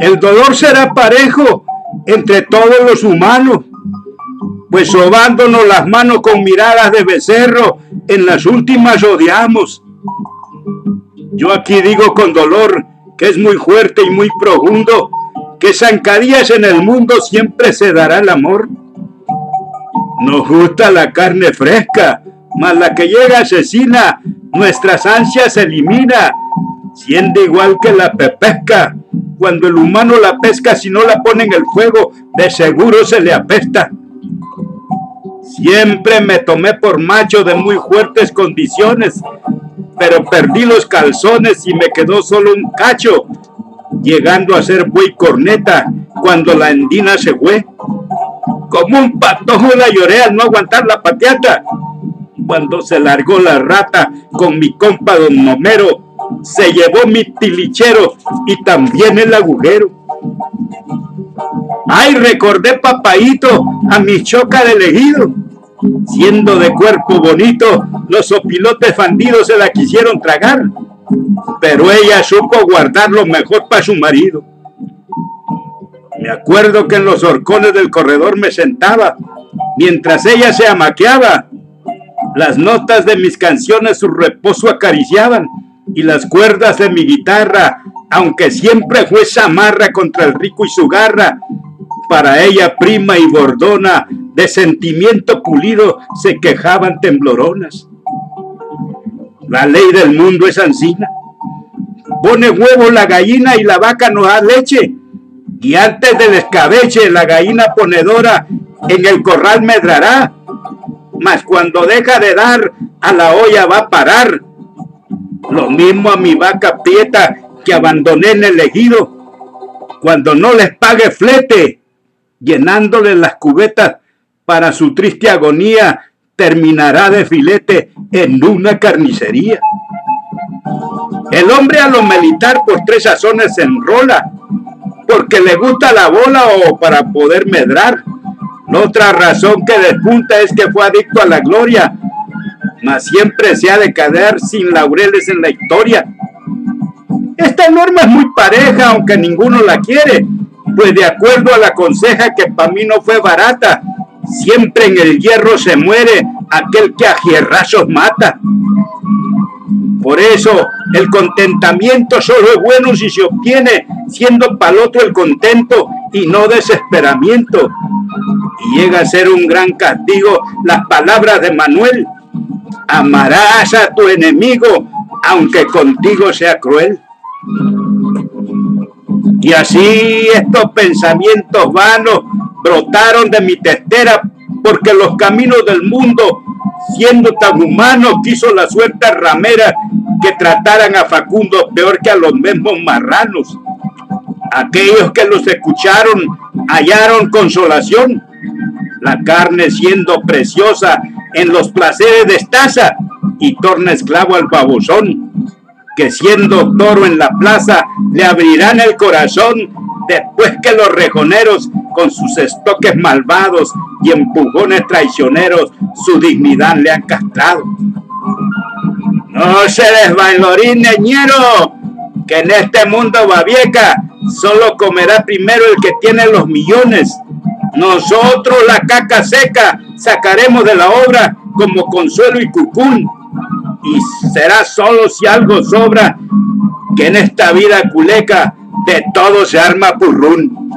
El dolor será parejo entre todos los humanos, pues sobándonos las manos con miradas de becerro, en las últimas odiamos. Yo aquí digo con dolor que es muy fuerte y muy profundo, que zancadillas en el mundo siempre se dará el amor. Nos gusta la carne fresca, mas la que llega asesina, nuestras ansias elimina, siendo igual que la pepesca. Cuando el humano la pesca, si no la pone en el fuego, de seguro se le apesta. Siempre me tomé por macho de muy fuertes condiciones, pero perdí los calzones y me quedó solo un cacho, llegando a ser buey corneta cuando la endina se fue. Como un patojo la lloré al no aguantar la pateata. Cuando se largó la rata con mi compa don Nomero, se llevó mi tilichero y también el agujero. Ay, recordé papaito a mi choca de elegido. Siendo de cuerpo bonito, los opilotes fandidos se la quisieron tragar, pero ella supo guardar lo mejor para su marido. Me acuerdo que en los horcones del corredor me sentaba, mientras ella se amaqueaba. Las notas de mis canciones su reposo acariciaban y las cuerdas de mi guitarra, aunque siempre fue samarra contra el rico y su garra, para ella prima y bordona, de sentimiento pulido, se quejaban tembloronas. La ley del mundo es ansina. Pone huevo la gallina y la vaca no da leche. Y antes del escabeche, la gallina ponedora en el corral medrará. Mas cuando deja de dar, a la olla va a parar lo mismo a mi vaca prieta que abandoné en el ejido. Cuando no les pague flete, llenándole las cubetas para su triste agonía, terminará de filete en una carnicería. El hombre a lo militar por tres razones se enrola, porque le gusta la bola o para poder medrar. Otra razón que despunta es que fue adicto a la gloria mas siempre se ha de caer sin laureles en la historia. Esta norma es muy pareja, aunque ninguno la quiere, pues de acuerdo a la conseja que para mí no fue barata, siempre en el hierro se muere aquel que a hierrazos mata. Por eso el contentamiento solo es bueno si se obtiene siendo para otro el contento y no desesperamiento. Y llega a ser un gran castigo las palabras de Manuel, amarás a tu enemigo, aunque contigo sea cruel. Y así estos pensamientos vanos brotaron de mi testera, porque los caminos del mundo, siendo tan humanos, quiso la suerte ramera que trataran a Facundo peor que a los mismos marranos. Aquellos que los escucharon hallaron consolación, la carne siendo preciosa en los placeres de estaza y torna esclavo al babosón, que siendo toro en la plaza le abrirán el corazón después que los rejoneros con sus estoques malvados y empujones traicioneros su dignidad le han castrado. No se desvalorine, ñero, que en este mundo babieca solo comerá primero el que tiene los millones nosotros la caca seca sacaremos de la obra como consuelo y cucún. Y será solo si algo sobra que en esta vida culeca de todo se arma purrún.